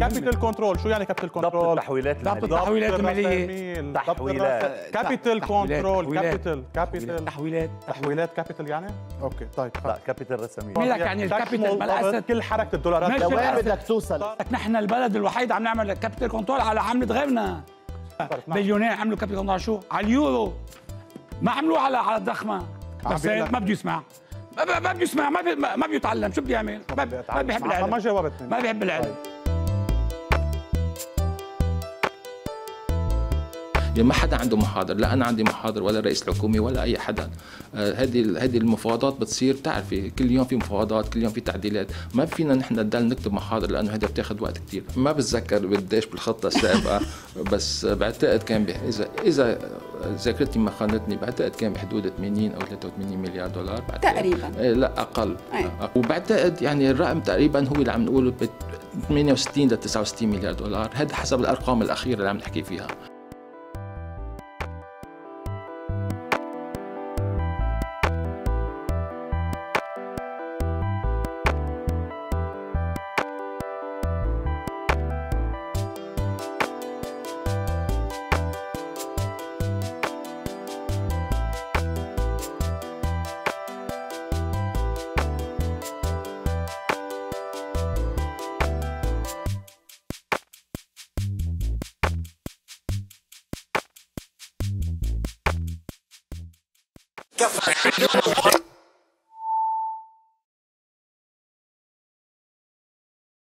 capital control شو يعني capital ضبط control؟ التحويلات ضبط المالية. التحويلات. تحويلات. capital control تحويلات. capital capital. تحويلات. تحويلات capital يعني؟ okay طيب. لا capital رسمية مين لك يعني ال capital ما الاسد كل حركة الدولارات. لوين بدك توصل. نحن البلد الوحيد عم نعمل capital control على عملة غيرنا. باليونان عملوا capital control على شو؟ على اليورو. ما عملوه على على الدراخما. بس ما بده يسمع. ما بده يسمع. ما ما بيتعلم. شو بده يعمل؟ ما بي- ما بيحب ما العلم. جاوبتني. ما بيحب العلم. ما حدا عنده محاضر لا أنا عندي محاضر ولا رئيس الحكومة ولا أي حدا آه، هذه هذه المفاوضات بتصير بتعرفي كل يوم في مفاوضات كل يوم في تعديلات ما فينا نحن نضل نكتب محاضر لأنه هذا بتاخذ وقت كثير ما بتذكر قديش بالخطة السابقة بس بعتقد كان بح... اذا إذا ذاكرتي ما خانتني بعتقد كان بحدود 80 أو 83 مليار دولار بعتقد. تقريباً. إيه، لا أقل أي. وبعتقد يعني الرقم تقريبا هو اللي عم نقوله ب 68 ل 69 مليار دولار هذا حسب الأرقام الأخيرة اللي عم نحكي فيها Get